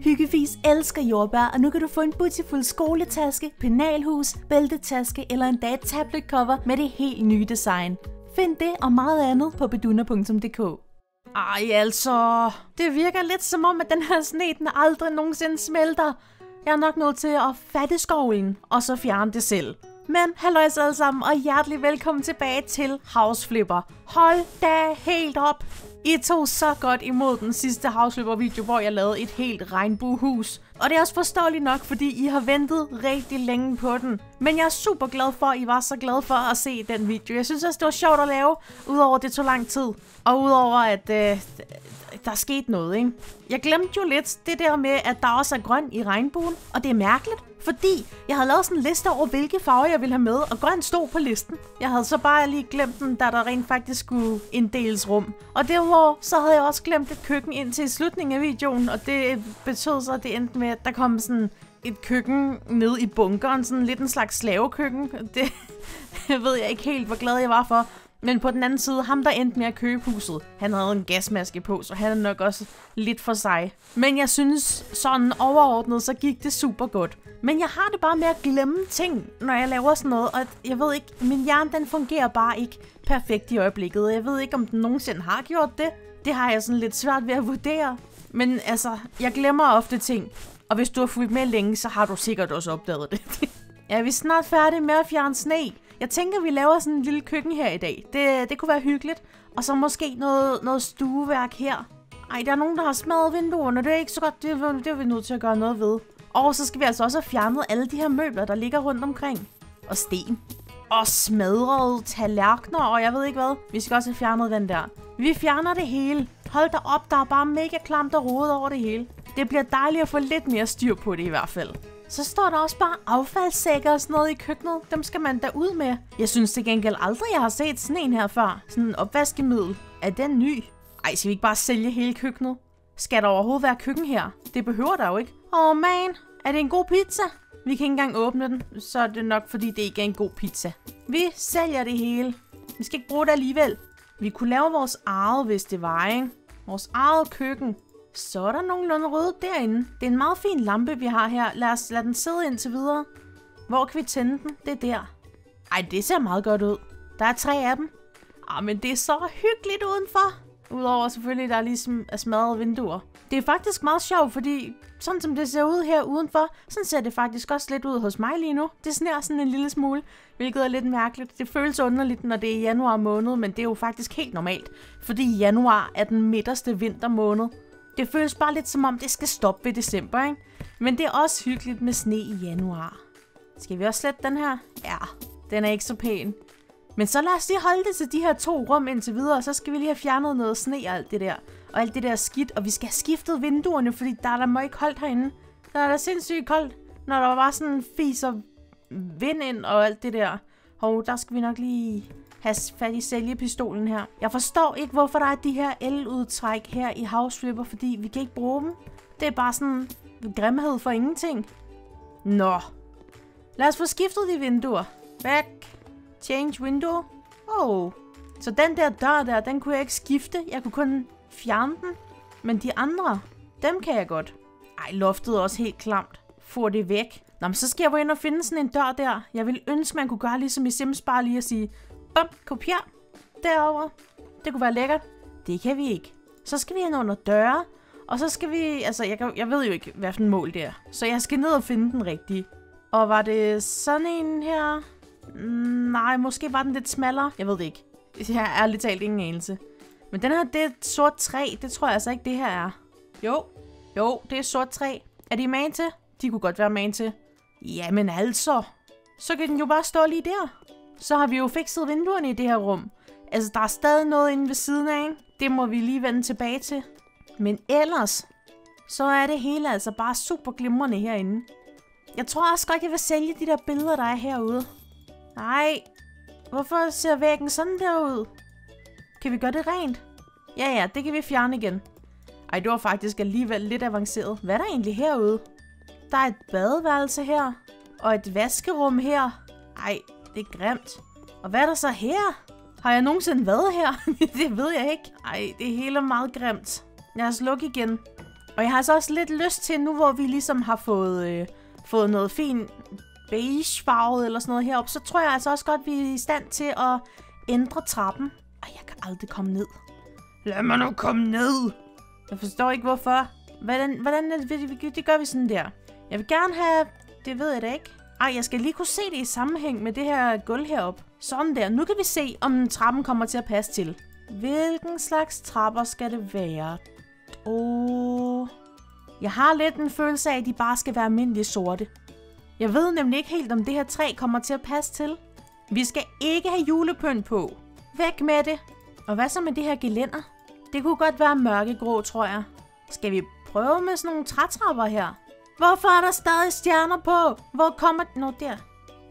Hyggefis elsker jordbær, og nu kan du få en butifuld skoletaske, penalhus, bæltetaske eller endda et tablet cover med det helt nye design. Find det og meget andet på beduna.dk. Ej altså, det virker lidt som om, at den her sne den aldrig nogensinde smelter. Jeg er nok nødt til at fatte skovlen, og så fjerne det selv. Men halløjs alle sammen, og hjertelig velkommen tilbage til House Flipper. Hold da helt op! I tog så godt imod den sidste havsløbervideo, video, hvor jeg lavede et helt regnbuehus. Og det er også forståeligt nok, fordi I har ventet rigtig længe på den. Men jeg er super glad for, at I var så glade for at se den video. Jeg synes også, det var sjovt at lave, udover det tog lang tid. Og udover at øh, der er sket noget, ikke? Jeg glemte jo lidt det der med, at der også er grøn i regnbuen. Og det er mærkeligt, fordi jeg havde lavet sådan en liste over, hvilke farver jeg ville have med, og grøn stod på listen. Jeg havde så bare lige glemt den, da der rent faktisk skulle inddeles rum. Og derudover, så havde jeg også glemt et køkken ind til slutningen af videoen, og det betød så, at det endte med, at der kom sådan et køkken ned i bunkeren, sådan lidt en slags slavekøkken. Det ved jeg ikke helt, hvor glad jeg var for. Men på den anden side, ham der endte med at købe huset, han havde en gasmaske på, så han er nok også lidt for sig. Men jeg synes, sådan overordnet, så gik det super godt. Men jeg har det bare med at glemme ting, når jeg laver sådan noget, og jeg ved ikke, min hjerne den fungerer bare ikke perfekt i øjeblikket. Jeg ved ikke, om den nogensinde har gjort det. Det har jeg sådan lidt svært ved at vurdere. Men altså, jeg glemmer ofte ting. Og hvis du har fulgt med længe, så har du sikkert også opdaget det. ja, vi snart færdige med at fjerne sne? Jeg tænker, vi laver sådan en lille køkken her i dag. Det, det kunne være hyggeligt. Og så måske noget, noget stueværk her. Ej, der er nogen, der har smadret vinduerne. Det er ikke så godt. Det, det er vi nødt til at gøre noget ved. Og så skal vi altså også have fjernet alle de her møbler, der ligger rundt omkring. Og sten. Og smadrede tallerkener, og jeg ved ikke hvad. Vi skal også have fjernet den der. Vi fjerner det hele. Hold da op, der er bare mega klamt og rodet over det hele. Det bliver dejligt at få lidt mere styr på det i hvert fald. Så står der også bare affaldssække og sådan noget i køkkenet. Dem skal man da ud med. Jeg synes til gengæld aldrig, jeg har set sådan en her før. Sådan en opvaskemiddel. Er den ny? Ej, skal vi ikke bare sælge hele køkkenet? Skal der overhovedet være køkken her? Det behøver der jo ikke. Åh oh man, er det en god pizza? Vi kan ikke engang åbne den, så er det nok fordi det ikke er en god pizza. Vi sælger det hele. Vi skal ikke bruge det alligevel. Vi kunne lave vores eget, hvis det var, ikke? Vores eget køkken. Så er der nogenlunde røde derinde. Det er en meget fin lampe, vi har her. Lad os lade den sidde indtil videre. Hvor kan vi tænde den? Det er der. Ej, det ser meget godt ud. Der er tre af dem. Ah, men det er så hyggeligt udenfor. Udover selvfølgelig, der er ligesom smadrede vinduer. Det er faktisk meget sjovt, fordi sådan som det ser ud her udenfor, sådan ser det faktisk også lidt ud hos mig lige nu. Det sner sådan en lille smule, hvilket er lidt mærkeligt. Det føles underligt, når det er januar måned, men det er jo faktisk helt normalt. Fordi januar er den midterste vintermåned. Det føles bare lidt som om, det skal stoppe ved december, ikke? Men det er også hyggeligt med sne i januar. Skal vi også slette den her? Ja, den er ikke så pæn. Men så lad os lige holde det til de her to rum indtil videre, og så skal vi lige have fjernet noget sne og alt det der. Og alt det der skidt, og vi skal have skiftet vinduerne, fordi der er der må ikke koldt herinde. Der er der sindssygt koldt, når der var sådan en fis og vind ind og alt det der. Og der skal vi nok lige have fat i sælgepistolen her. Jeg forstår ikke, hvorfor der er de her eludtræk her i House Flipper, fordi vi kan ikke bruge dem. Det er bare sådan grimhed for ingenting. Nå. Lad os få skiftet de vinduer. Back. Change window. Oh. Så den der dør der, den kunne jeg ikke skifte. Jeg kunne kun fjerne den. Men de andre, dem kan jeg godt. Ej, loftet er også helt klamt. Få det væk. Nå, men så skal jeg gå ind og finde sådan en dør der. Jeg vil ønske, man kunne gøre ligesom i Sims bare lige at sige, bum, kopier derover. Det kunne være lækkert. Det kan vi ikke. Så skal vi ind under døre, og så skal vi, altså jeg, jeg ved jo ikke, hvad for en mål det er. Så jeg skal ned og finde den rigtige. Og var det sådan en her? Nej, måske var den lidt smallere. Jeg ved det ikke. Jeg har ærligt talt ingen anelse. Men den her, det er sort træ. Det tror jeg altså ikke, det her er. Jo, jo, det er sort træ. Er de man til? De kunne godt være man til. Jamen altså. Så kan den jo bare stå lige der. Så har vi jo fikset vinduerne i det her rum. Altså, der er stadig noget inde ved siden af, ikke? Det må vi lige vende tilbage til. Men ellers, så er det hele altså bare super glimrende herinde. Jeg tror også godt, jeg vil sælge de der billeder, der er herude. Nej, hvorfor ser væggen sådan der ud? Kan vi gøre det rent? Ja, ja, det kan vi fjerne igen. Ej, det var faktisk alligevel lidt avanceret. Hvad er der egentlig herude? Der er et badeværelse her. Og et vaskerum her. Ej, det er grimt. Og hvad er der så her? Har jeg nogensinde været her? det ved jeg ikke. Ej, det hele er meget grimt. Lad os lukke igen. Og jeg har så også lidt lyst til, nu hvor vi ligesom har fået, øh, fået noget fint beige farvet eller sådan noget heroppe, så tror jeg altså også godt, vi er i stand til at ændre trappen. Ej, jeg kan aldrig komme ned. Lad mig nu komme ned. Jeg forstår ikke, hvorfor. Hvordan, hvordan det, det gør vi sådan der? Jeg vil gerne have... Det ved jeg da ikke. Ej, jeg skal lige kunne se det i sammenhæng med det her gulv heroppe. Sådan der. Nu kan vi se, om trappen kommer til at passe til. Hvilken slags trapper skal det være? Åh... Jeg har lidt en følelse af, at de bare skal være almindelige sorte. Jeg ved nemlig ikke helt, om det her træ kommer til at passe til. Vi skal ikke have julepynt på. Væk med det. Og hvad så med det her gelænder? Det kunne godt være mørkegrå, tror jeg. Skal vi prøve med sådan nogle trætrapper her? Hvorfor er der stadig stjerner på? Hvor kommer... Nå, der.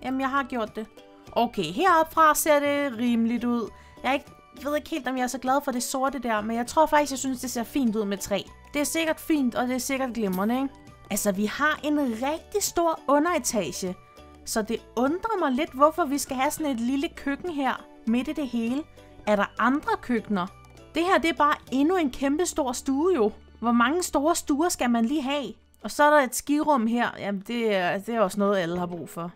Jamen, jeg har gjort det. Okay, heroppe fra ser det rimeligt ud. Jeg ikke, ved ikke helt, om jeg er så glad for det sorte der, men jeg tror faktisk, jeg synes, det ser fint ud med træ. Det er sikkert fint, og det er sikkert glimrende, ikke? Altså, vi har en rigtig stor underetage. Så det undrer mig lidt, hvorfor vi skal have sådan et lille køkken her midt i det hele. Er der andre køkkener? Det her, det er bare endnu en kæmpe stor stue jo. Hvor mange store stuer skal man lige have? Og så er der et skirum her. Jamen, det er, det er også noget, alle har brug for.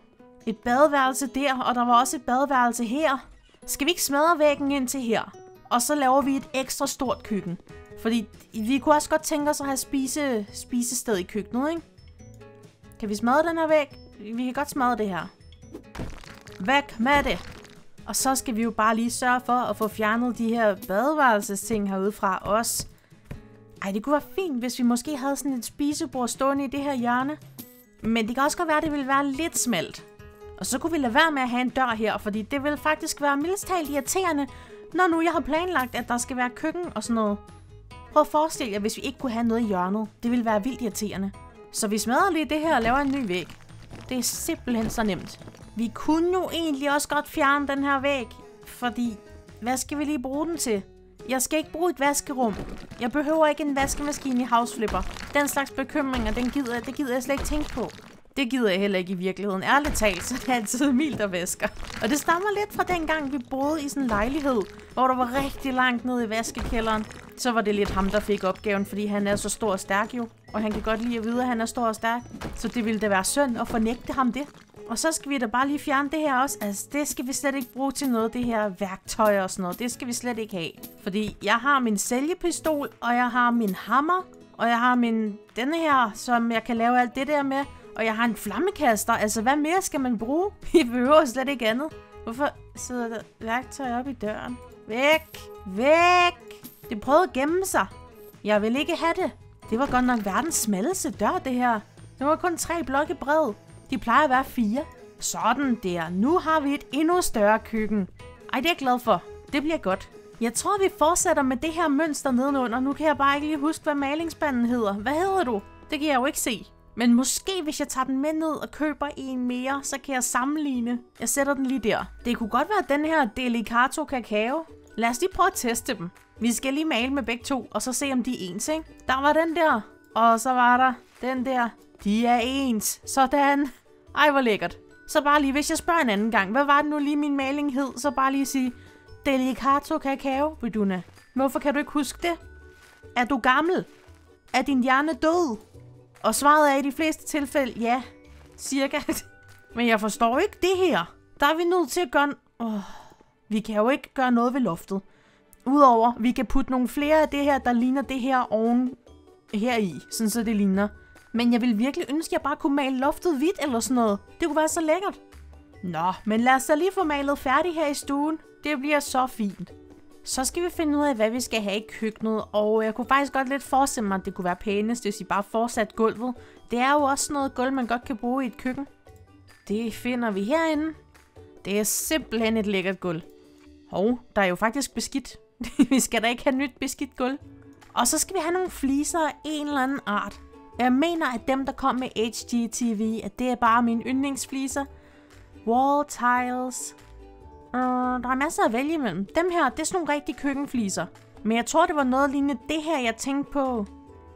Et badeværelse der, og der var også et badeværelse her. Skal vi ikke smadre væggen ind til her? Og så laver vi et ekstra stort køkken. Fordi vi kunne også godt tænke os at have spise, spisested i køkkenet, ikke? Kan vi smadre den her væg? Vi kan godt smadre det her. Væk med det! Og så skal vi jo bare lige sørge for at få fjernet de her badeværelsesting herude fra os. Ej, det kunne være fint, hvis vi måske havde sådan et spisebord stående i det her hjørne. Men det kan også godt være, at det ville være lidt smalt. Og så kunne vi lade være med at have en dør her, fordi det ville faktisk være mildest talt irriterende, når nu jeg har planlagt, at der skal være køkken og sådan noget. Prøv at forestille jer, hvis vi ikke kunne have noget i hjørnet. Det ville være vildt irriterende. Så vi smadrer lige det her og laver en ny væg. Det er simpelthen så nemt. Vi kunne jo egentlig også godt fjerne den her væg, fordi hvad skal vi lige bruge den til? Jeg skal ikke bruge et vaskerum. Jeg behøver ikke en vaskemaskine i House Flipper. Den slags bekymringer, den gider, det gider jeg slet ikke tænke på. Det gider jeg heller ikke i virkeligheden. Ærligt talt, så det altid Emil, og vasker. Og det stammer lidt fra dengang, vi boede i sådan en lejlighed, hvor der var rigtig langt ned i vaskekælderen. Så var det lidt ham, der fik opgaven, fordi han er så stor og stærk jo. Og han kan godt lide at vide, at han er stor og stærk. Så det ville da være synd at fornægte ham det. Og så skal vi da bare lige fjerne det her også. Altså, det skal vi slet ikke bruge til noget, det her værktøj og sådan noget. Det skal vi slet ikke have. Fordi jeg har min sælgepistol, og jeg har min hammer, og jeg har min denne her, som jeg kan lave alt det der med. Og jeg har en flammekaster. Altså, hvad mere skal man bruge? Vi behøver slet ikke andet. Hvorfor sidder der værktøj op i døren? Væk! Væk! Det prøvede at gemme sig. Jeg vil ikke have det. Det var godt nok verdens smalleste dør, det her. Den var kun tre blokke bred. De plejer at være fire. Sådan der. Nu har vi et endnu større køkken. Ej, det er jeg glad for. Det bliver godt. Jeg tror, vi fortsætter med det her mønster nedenunder. Nu kan jeg bare ikke lige huske, hvad malingsbanden hedder. Hvad hedder du? Det kan jeg jo ikke se. Men måske, hvis jeg tager den med ned og køber en mere, så kan jeg sammenligne. Jeg sætter den lige der. Det kunne godt være den her Delicato Kakao. Lad os lige prøve at teste dem. Vi skal lige male med begge to, og så se, om de er ens, ikke? Der var den der, og så var der den der. De er ens. Sådan. Ej, hvor lækkert. Så bare lige, hvis jeg spørger en anden gang, hvad var det nu lige min maling hed, så bare lige sige, Delicato Kakao, Viduna. Hvorfor kan du ikke huske det? Er du gammel? Er din hjerne død? Og svaret er i de fleste tilfælde, ja. Cirka. Men jeg forstår ikke det her. Der er vi nødt til at gøre... Oh, vi kan jo ikke gøre noget ved loftet. Udover, vi kan putte nogle flere af det her, der ligner det her oven her i, sådan så det ligner. Men jeg vil virkelig ønske, at jeg bare kunne male loftet hvidt eller sådan noget. Det kunne være så lækkert. Nå, men lad os da lige få malet færdig her i stuen. Det bliver så fint. Så skal vi finde ud af, hvad vi skal have i køkkenet, og jeg kunne faktisk godt lidt forestille mig, at det kunne være pænest, hvis I bare fortsat gulvet. Det er jo også noget gulv, man godt kan bruge i et køkken. Det finder vi herinde. Det er simpelthen et lækkert gulv. Hov, der er jo faktisk beskidt. vi skal da ikke have nyt beskidt gulv. Og så skal vi have nogle fliser af en eller anden art. Jeg mener, at dem, der kom med HGTV, at det er bare mine yndlingsfliser. Wall tiles. Øh, der er masser at vælge imellem. Dem her, det er sådan nogle rigtige køkkenfliser. Men jeg tror, det var noget lignende det her, jeg tænkte på.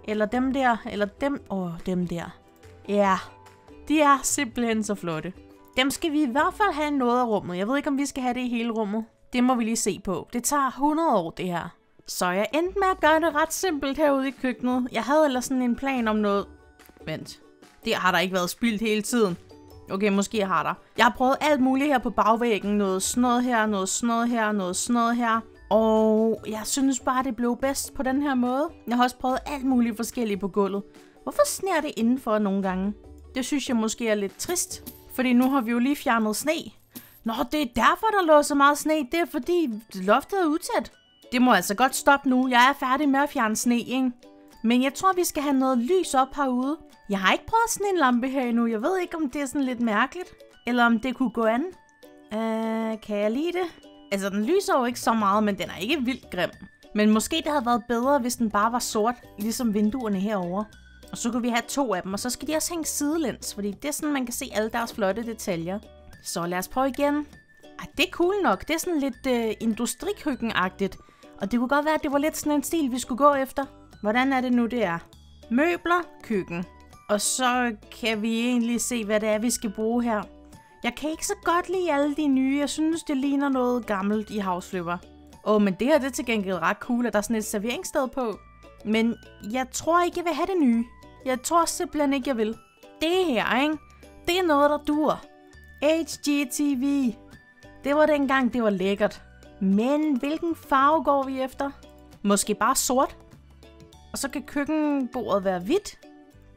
Eller dem der, eller dem... Åh, oh, dem der. Ja, de er simpelthen så flotte. Dem skal vi i hvert fald have noget af rummet. Jeg ved ikke, om vi skal have det i hele rummet. Det må vi lige se på. Det tager 100 år, det her. Så jeg endte med at gøre det ret simpelt herude i køkkenet. Jeg havde ellers sådan en plan om noget... Vent. Det har der ikke været spildt hele tiden. Okay, måske har der. Jeg har prøvet alt muligt her på bagvæggen. Noget snød her, noget snød her, noget snød her. Og jeg synes bare, det blev bedst på den her måde. Jeg har også prøvet alt muligt forskelligt på gulvet. Hvorfor sner det indenfor nogle gange? Det synes jeg måske er lidt trist. Fordi nu har vi jo lige fjernet sne. Nå, det er derfor, der lå så meget sne. Det er fordi loftet er utæt. Det må altså godt stoppe nu. Jeg er færdig med at fjerne sne, ikke? Men jeg tror, vi skal have noget lys op herude. Jeg har ikke prøvet sådan en lampe her endnu. Jeg ved ikke, om det er sådan lidt mærkeligt. Eller om det kunne gå an. Øh, kan jeg lide det? Altså, den lyser jo ikke så meget, men den er ikke vildt grim. Men måske det havde været bedre, hvis den bare var sort, ligesom vinduerne herover. Og så kunne vi have to af dem, og så skal de også hænge sidelæns, fordi det er sådan, man kan se alle deres flotte detaljer. Så lad os prøve igen. Ej, det er cool nok. Det er sådan lidt øh, industrikøkkenagtigt. Og det kunne godt være, at det var lidt sådan en stil, vi skulle gå efter. Hvordan er det nu, det er? Møbler, køkken. Og så kan vi egentlig se, hvad det er, vi skal bruge her. Jeg kan ikke så godt lide alle de nye. Jeg synes, det ligner noget gammelt i havsløber. Åh, oh, men det her det er til gengæld ret cool, at der er sådan et serveringssted på. Men jeg tror ikke, jeg vil have det nye. Jeg tror simpelthen ikke, jeg vil. Det her, ikke? Det er noget, der dur. HGTV. Det var dengang, det var lækkert. Men hvilken farve går vi efter? Måske bare sort? Og så kan køkkenbordet være hvidt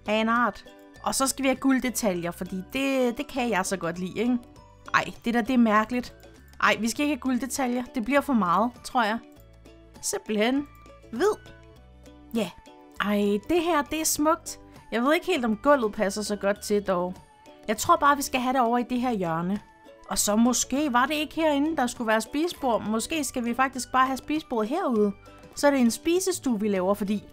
af en art. Og så skal vi have gulddetaljer, fordi det, det kan jeg så godt lide, ikke? Ej, det der, det er mærkeligt. Ej, vi skal ikke have gulddetaljer. Det bliver for meget, tror jeg. Simpelthen. Hvid. Ja. Yeah. Ej, det her, det er smukt. Jeg ved ikke helt, om gulvet passer så godt til dog. Jeg tror bare, vi skal have det over i det her hjørne. Og så måske var det ikke herinde, der skulle være spisebord. Måske skal vi faktisk bare have spisebord herude. Så er det en spisestue, vi laver, fordi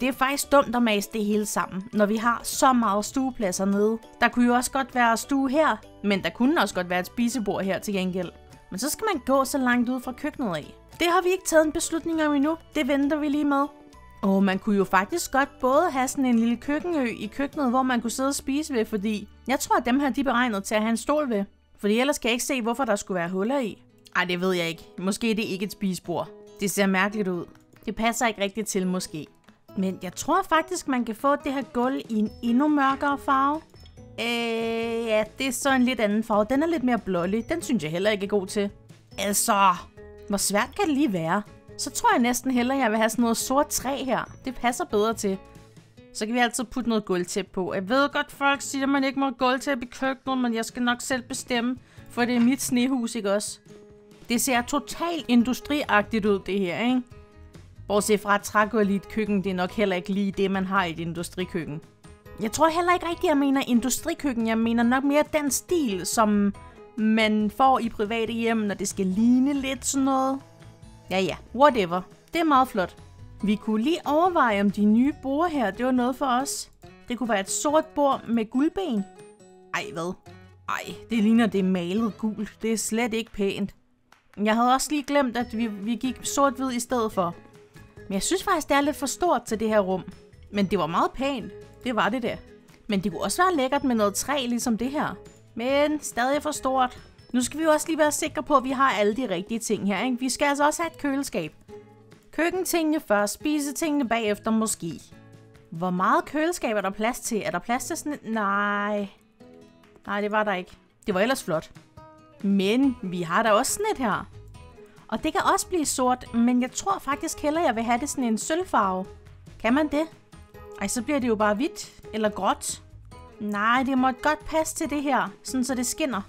det er faktisk dumt at mase det hele sammen, når vi har så meget stuepladser nede. Der kunne jo også godt være stue her, men der kunne også godt være et spisebord her til gengæld. Men så skal man gå så langt ud fra køkkenet af. Det har vi ikke taget en beslutning om endnu. Det venter vi lige med. Og man kunne jo faktisk godt både have sådan en lille køkkenø i køkkenet, hvor man kunne sidde og spise ved, fordi jeg tror, at dem her de er beregnet til at have en stol ved. Fordi ellers kan jeg ikke se, hvorfor der skulle være huller i. Ej, det ved jeg ikke. Måske er det ikke et spisebord. Det ser mærkeligt ud. Det passer ikke rigtigt til, måske. Men jeg tror faktisk, man kan få det her gulv i en endnu mørkere farve. Øh, ja, det er så en lidt anden farve. Den er lidt mere blålig. Den synes jeg heller ikke er god til. Altså, hvor svært kan det lige være? Så tror jeg næsten hellere, jeg vil have sådan noget sort træ her. Det passer bedre til. Så kan vi altid putte noget gulvtæp på. Jeg ved godt, folk siger, at man ikke må gulvtæp i køkkenet, men jeg skal nok selv bestemme, for det er mit snehus, ikke også? Det ser totalt industriagtigt ud, det her, ikke? Bortset fra, at trægulv i et køkken, det er nok heller ikke lige det, man har i et industrikøkken. Jeg tror heller ikke rigtigt, jeg mener industrikøkken. Jeg mener nok mere den stil, som man får i private hjem, når det skal ligne lidt sådan noget. Ja ja, whatever. Det er meget flot. Vi kunne lige overveje, om de nye bord her, det var noget for os. Det kunne være et sort bord med guldben. Ej, hvad? Ej, det ligner det malet gult. Det er slet ikke pænt. Jeg havde også lige glemt, at vi, vi gik sort-hvid i stedet for. Men jeg synes faktisk, det er lidt for stort til det her rum. Men det var meget pænt. Det var det der. Men det kunne også være lækkert med noget træ, ligesom det her. Men stadig for stort. Nu skal vi også lige være sikre på, at vi har alle de rigtige ting her. Ikke? Vi skal altså også have et køleskab. Køkkentingene først, spisetingene bagefter måske. Hvor meget køleskab er der plads til? Er der plads til sådan et? Nej. Nej, det var der ikke. Det var ellers flot. Men vi har da også sådan et her. Og det kan også blive sort, men jeg tror faktisk heller, jeg vil have det sådan en sølvfarve. Kan man det? Ej, så bliver det jo bare hvidt eller gråt. Nej, det må godt passe til det her, sådan så det skinner.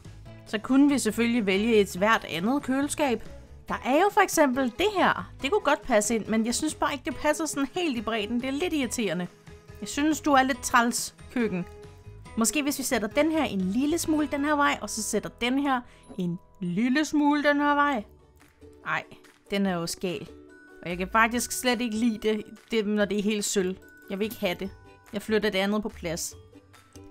Så kunne vi selvfølgelig vælge et hvert andet køleskab. Der er jo for eksempel det her. Det kunne godt passe ind, men jeg synes bare ikke, det passer sådan helt i bredden. Det er lidt irriterende. Jeg synes, du er lidt træls, køkken. Måske hvis vi sætter den her en lille smule den her vej, og så sætter den her en lille smule den her vej. Nej, den er jo skal. Og jeg kan faktisk slet ikke lide det, det, når det er helt sølv. Jeg vil ikke have det. Jeg flytter det andet på plads.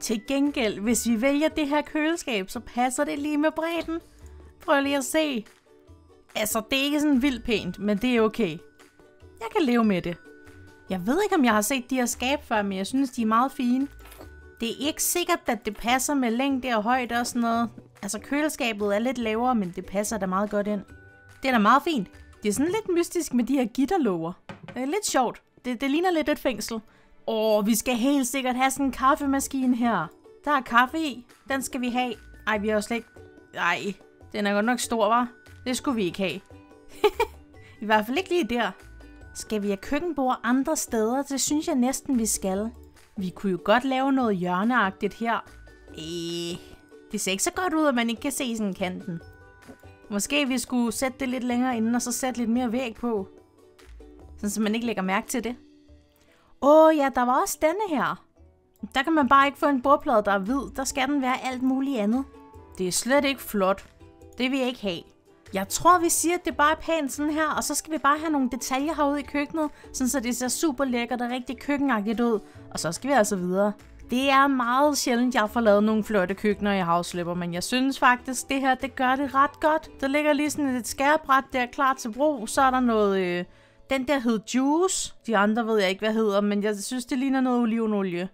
Til gengæld, hvis vi vælger det her køleskab, så passer det lige med bredden. Prøv lige at se. Altså, det er ikke sådan vildt pænt, men det er okay. Jeg kan leve med det. Jeg ved ikke, om jeg har set de her skab før, men jeg synes, de er meget fine. Det er ikke sikkert, at det passer med længde og højde og sådan noget. Altså, køleskabet er lidt lavere, men det passer da meget godt ind. Det er da meget fint. Det er sådan lidt mystisk med de her gitterlåger. Det er lidt sjovt. Det, det ligner lidt et fængsel. Åh, vi skal helt sikkert have sådan en kaffemaskine her. Der er kaffe i. Den skal vi have. Ej, vi har jo slet ikke... Ej, den er godt nok stor, var. Det skulle vi ikke have. I hvert fald ikke lige der. Skal vi have køkkenbord andre steder? Det synes jeg næsten, vi skal. Vi kunne jo godt lave noget hjørneagtigt her. Øh, det ser ikke så godt ud, at man ikke kan se sådan kanten. Måske vi skulle sætte det lidt længere inden, og så sætte lidt mere væg på. Sådan, så man ikke lægger mærke til det. Åh oh, ja, der var også denne her. Der kan man bare ikke få en bordplade, der er hvid. Der skal den være alt muligt andet. Det er slet ikke flot. Det vil jeg ikke have. Jeg tror, vi siger, at det bare er pænt sådan her, og så skal vi bare have nogle detaljer herude i køkkenet, sådan så det ser super lækkert og rigtig køkkenagtigt ud. Og så skal vi altså videre. Det er meget sjældent, jeg får lavet nogle flotte køkkener i havslipper, men jeg synes faktisk, det her, det gør det ret godt. Der ligger lige sådan et skærebræt der klar til brug. Så er der noget... Øh, den der hed Juice. De andre ved jeg ikke, hvad hedder, men jeg synes, det ligner noget olivenolie.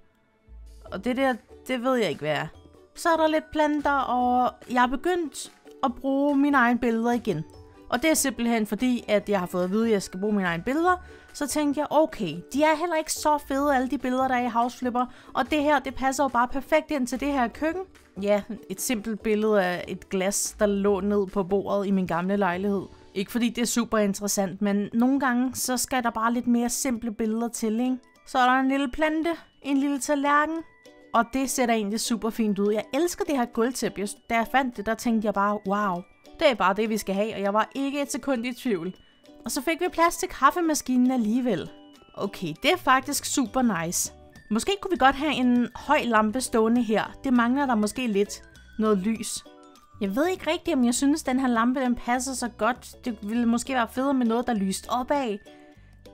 Og det der, det ved jeg ikke, hvad er. Så er der lidt planter, og jeg er begyndt at bruge mine egne billeder igen. Og det er simpelthen fordi, at jeg har fået at vide, at jeg skal bruge mine egne billeder. Så tænkte jeg, okay, de er heller ikke så fede, alle de billeder, der er i House Flipper. Og det her, det passer jo bare perfekt ind til det her køkken. Ja, et simpelt billede af et glas, der lå ned på bordet i min gamle lejlighed. Ikke fordi det er super interessant, men nogle gange, så skal der bare lidt mere simple billeder til, ikke? Så er der en lille plante, en lille tallerken, og det ser da egentlig super fint ud. Jeg elsker det her gulvtæppe. Da jeg fandt det, der tænkte jeg bare, wow, det er bare det, vi skal have, og jeg var ikke et sekund i tvivl. Og så fik vi plads til kaffemaskinen alligevel. Okay, det er faktisk super nice. Måske kunne vi godt have en høj lampe stående her. Det mangler der måske lidt. Noget lys. Jeg ved ikke rigtigt, om jeg synes, den her lampe den passer så godt. Det ville måske være federe med noget, der lyst opad.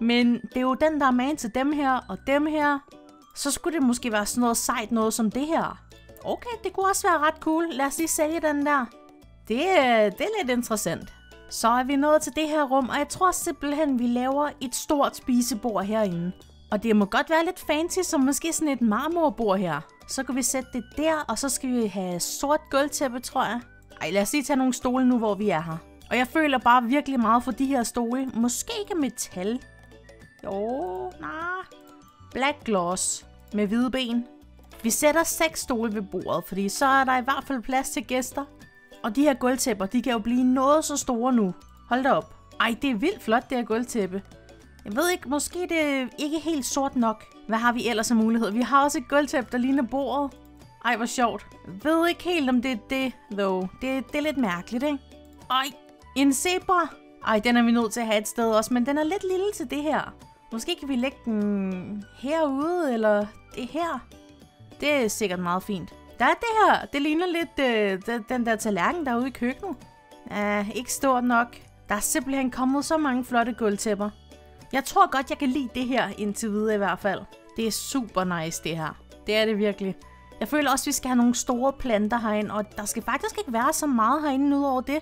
Men det er jo den, der er med til dem her og dem her. Så skulle det måske være sådan noget sejt noget som det her. Okay, det kunne også være ret cool. Lad os lige sælge den der. Det, det er lidt interessant. Så er vi nået til det her rum, og jeg tror simpelthen, vi laver et stort spisebord herinde. Og det må godt være lidt fancy, som måske sådan et marmorbord her. Så kan vi sætte det der, og så skal vi have sort gulvtæppe, tror jeg. Ej, lad os lige tage nogle stole nu, hvor vi er her. Og jeg føler bare virkelig meget for de her stole. Måske ikke metal. Jo, nej. Black gloss med hvide ben. Vi sætter seks stole ved bordet, fordi så er der i hvert fald plads til gæster. Og de her gulvtæpper, de kan jo blive noget så store nu. Hold da op. Ej, det er vildt flot, det her gulvtæppe. Jeg ved ikke, måske det er ikke helt sort nok. Hvad har vi ellers af muligheder? Vi har også et gulvtæppe, der ligner bordet. Ej, hvor sjovt. Jeg ved ikke helt, om det er det, though. Det, det er lidt mærkeligt, ikke? Ej, en zebra. Ej, den er vi nødt til at have et sted også, men den er lidt lille til det her. Måske kan vi lægge den herude, eller det her. Det er sikkert meget fint. Der er det her. Det ligner lidt øh, den der tallerken derude i køkkenet. Ah, ikke stort nok. Der er simpelthen kommet så mange flotte gulvtæpper. Jeg tror godt, jeg kan lide det her indtil videre i hvert fald. Det er super nice, det her. Det er det virkelig. Jeg føler også, at vi skal have nogle store planter herinde, og der skal faktisk ikke være så meget herinde ud over det.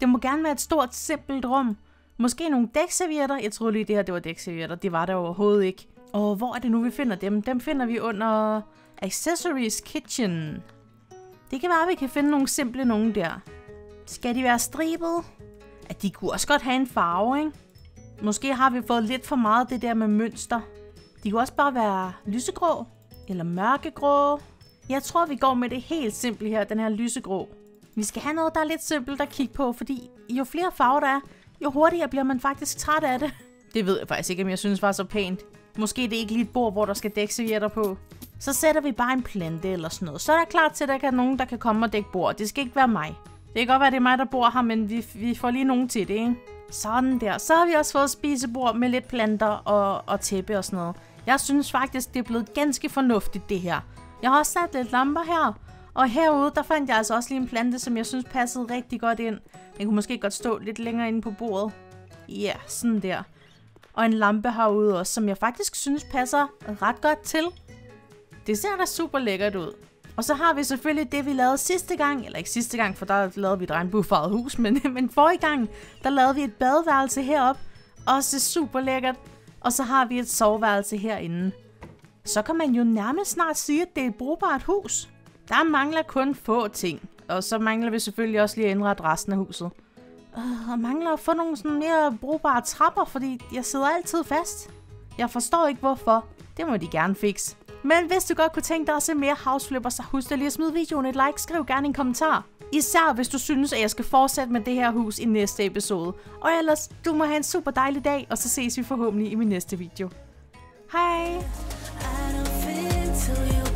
Det må gerne være et stort, simpelt rum. Måske nogle dækservietter. Jeg troede lige, det her det var dækservietter. Det var der overhovedet ikke. Og hvor er det nu, vi finder dem? Dem finder vi under Accessories Kitchen. Det kan være, at vi kan finde nogle simple nogen der. Skal de være stribet? At de kunne også godt have en farve, ikke? Måske har vi fået lidt for meget det der med mønster. De kunne også bare være lysegrå eller mørkegrå. Jeg tror, vi går med det helt simple her, den her lysegrå. Vi skal have noget, der er lidt simpelt at kigge på, fordi jo flere farver der er, jo hurtigere bliver man faktisk træt af det. Det ved jeg faktisk ikke, om jeg synes var så pænt. Måske det er ikke lige et bord, hvor der skal dække servietter på. Så sætter vi bare en plante eller sådan noget. Så er der klart til, at der kan nogen, der kan komme og dække bord. Det skal ikke være mig. Det kan godt være, det er mig, der bor her, men vi, vi får lige nogen til det, ikke? Sådan der. Så har vi også fået spisebord med lidt planter og, og tæppe og sådan noget. Jeg synes faktisk, det er blevet ganske fornuftigt, det her. Jeg har også sat lidt lamper her. Og herude, der fandt jeg altså også lige en plante, som jeg synes passede rigtig godt ind. Den kunne måske godt stå lidt længere inde på bordet. Ja, sådan der. Og en lampe herude også, som jeg faktisk synes passer ret godt til. Det ser da super lækkert ud. Og så har vi selvfølgelig det, vi lavede sidste gang. Eller ikke sidste gang, for der lavede vi et regnbuefarvet hus. Men, men forrige gang, der lavede vi et badeværelse herop. Også super lækkert. Og så har vi et soveværelse herinde. Så kan man jo nærmest snart sige, at det er et brugbart hus. Der mangler kun få ting. Og så mangler vi selvfølgelig også lige at indrette resten af huset. Uh, mangler at få nogle sådan mere brugbare trapper, fordi jeg sidder altid fast. Jeg forstår ikke hvorfor. Det må de gerne fikse. Men hvis du godt kunne tænke dig at se mere House Flipper, så husk lige at smide videoen et like, skriv gerne en kommentar. Især hvis du synes, at jeg skal fortsætte med det her hus i næste episode. Og ellers, du må have en super dejlig dag, og så ses vi forhåbentlig i min næste video. Hej! I don't fit into